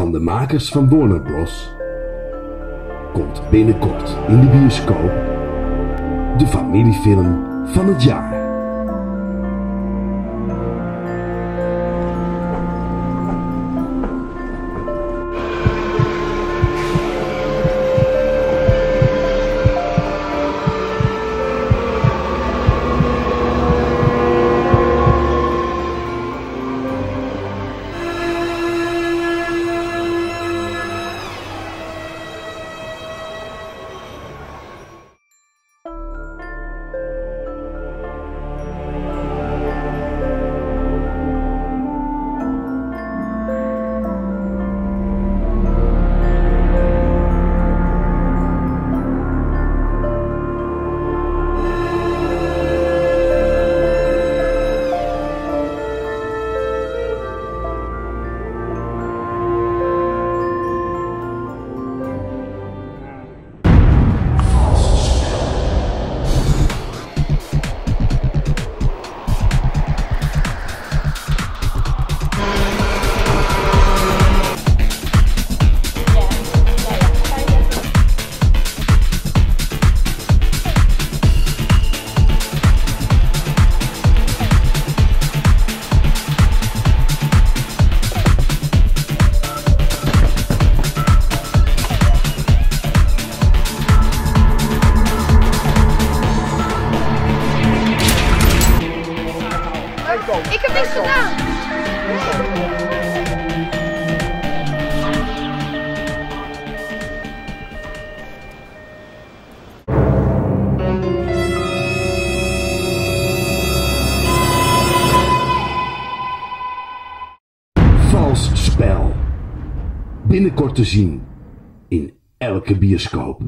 van de makers van Warner Bros. komt binnenkort in de bioscoop de familiefilm van het jaar. Ik heb niks gedaan. Vals spel. Binnenkort te zien in elke bioscoop.